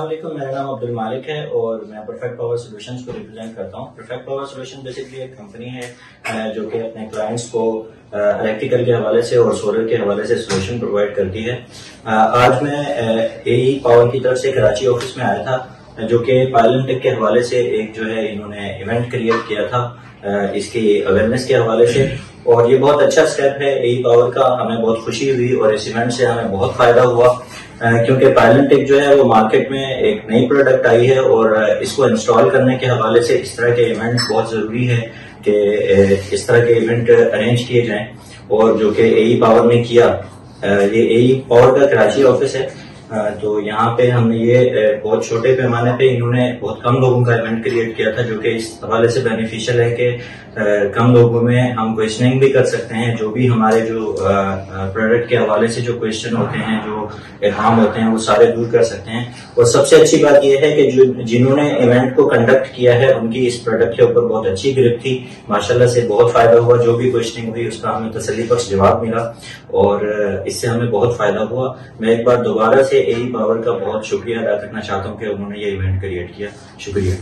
वालेकुम, मेरा नाम अब्दुल मालिक है और मैं परफेक्ट पावर सॉल्यूशंस को रिप्रेजेंट करता हूँ। परफेक्ट पावर सॉल्यूशन बेसिकली एक कंपनी है जो कि अपने क्लाइंट्स को इलेक्ट्रिकल के हवाले से और सोलर के हवाले से सोल्यूशन प्रोवाइड करती है। आज मैं ए पावर की तरफ़ से कराची ऑफ़िस में आया था। जो कि पायलन टेक के हवाले से एक जो है इन्होंने इवेंट क्रिएट किया था इसकी अवेयरनेस के हवाले से। और ये बहुत अच्छा स्टेप है ए पावर का हमें बहुत खुशी हुई और इस इवेंट से हमें बहुत फ़ायदा हुआ क्योंकि पायलन टेक जो है वो मार्केट में एक नई प्रोडक्ट आई है और इसको इंस्टॉल करने के हवाले से इस तरह के इवेंट बहुत ज़रूरी है कि इस तरह के इवेंट अरेंज किए जाएँ। और जो कि ए पावर ने किया ये ए पावर का कराची ऑफ़िस है। तो यहाँ पे हमने ये बहुत छोटे पैमाने पे इन्होंने बहुत कम लोगों का इवेंट क्रिएट किया था, जो कि इस हवाले से बेनिफिशियल है कि कम लोगों में हम क्वेश्चनिंग भी कर सकते हैं, जो भी हमारे जो प्रोडक्ट के हवाले से जो क्वेश्चन होते हैं, जो एहम होते हैं, वो सारे दूर कर सकते हैं। और सबसे अच्छी बात यह है कि जो, जिन्होंने इवेंट को कंडक्ट किया है, उनकी इस प्रोडक्ट के ऊपर बहुत अच्छी ग्रिप थी। माशाल्लाह से बहुत फ़ायदा हुआ, जो भी क्वेश्चनिंग हुई, उसका हमें तसली जवाब मिला। और इससे हमें बहुत फ़ायदा हुआ। मैं एक बार दोबारा से ए पावर का बहुत शुक्रिया अदा करना चाहता हूँ कि उन्होंने ये इवेंट क्रिएट किया। शुक्रिया।